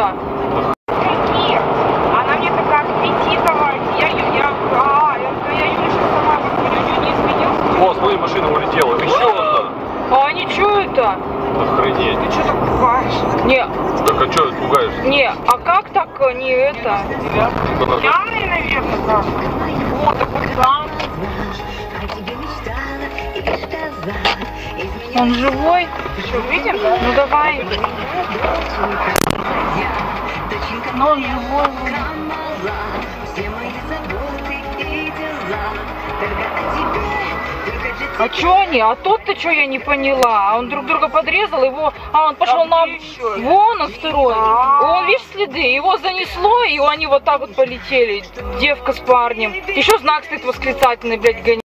это? Нет. Она мне такая, отведи давайте. Я ее, я, а, я, я ее сейчас сама посмотрю, у нее не изменился. О, смотри, машина улетела. Еще одна. А они что это? Охренеть. Ты что так пугаешь? Не, Так а что пугаешься? не, а как так э, не это? Пьяный, наверное, как? О, такой сам. Он живой? Что, видим? Ну давай. Ну, он живой. А чё они? А тот-то что я не поняла? А он друг друга подрезал, его... А он пошел на... Вон он второй. Вон, видишь следы? Его занесло, и они вот так вот полетели. Девка с парнем. Еще знак стоит восклицательный, блядь, гони.